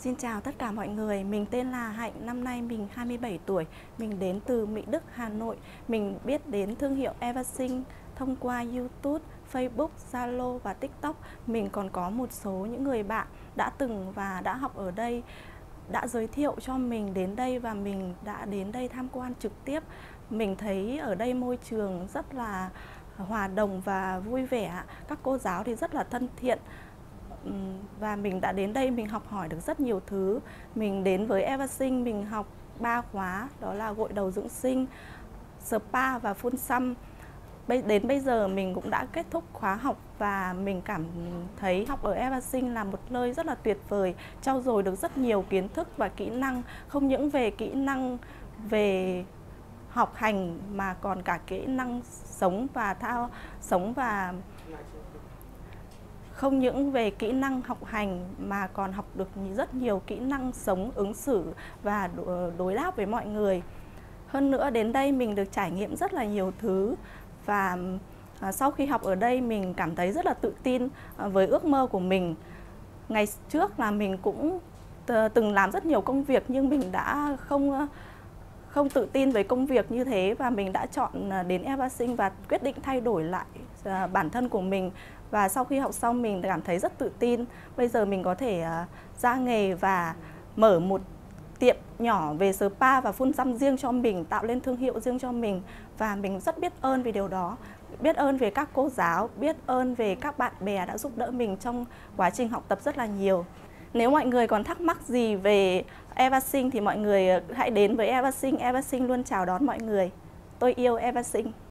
Xin chào tất cả mọi người, mình tên là Hạnh, năm nay mình 27 tuổi, mình đến từ Mỹ Đức, Hà Nội. Mình biết đến thương hiệu Eversing thông qua YouTube, Facebook, Zalo và TikTok. Mình còn có một số những người bạn đã từng và đã học ở đây đã giới thiệu cho mình đến đây và mình đã đến đây tham quan trực tiếp. Mình thấy ở đây môi trường rất là hòa đồng và vui vẻ. Các cô giáo thì rất là thân thiện Ừ, và mình đã đến đây mình học hỏi được rất nhiều thứ. Mình đến với Eversing mình học ba khóa, đó là gội đầu dưỡng sinh, spa và phun xăm. Đến bây giờ mình cũng đã kết thúc khóa học và mình cảm thấy học ở Eversing là một nơi rất là tuyệt vời, trau dồi được rất nhiều kiến thức và kỹ năng. Không những về kỹ năng về học hành mà còn cả kỹ năng sống và thao, sống và không những về kỹ năng học hành mà còn học được rất nhiều kỹ năng sống, ứng xử và đối đáp với mọi người. Hơn nữa, đến đây mình được trải nghiệm rất là nhiều thứ và à, sau khi học ở đây mình cảm thấy rất là tự tin à, với ước mơ của mình. Ngày trước là mình cũng từng làm rất nhiều công việc nhưng mình đã không không tự tin với công việc như thế và mình đã chọn à, đến đến Sinh và quyết định thay đổi lại À, bản thân của mình. Và sau khi học xong mình cảm thấy rất tự tin. Bây giờ mình có thể à, ra nghề và mở một tiệm nhỏ về spa và phun xăm riêng cho mình, tạo lên thương hiệu riêng cho mình. Và mình rất biết ơn vì điều đó. Biết ơn về các cô giáo, biết ơn về các bạn bè đã giúp đỡ mình trong quá trình học tập rất là nhiều. Nếu mọi người còn thắc mắc gì về Eversing thì mọi người à, hãy đến với Eversing Eversing luôn chào đón mọi người. Tôi yêu Eversing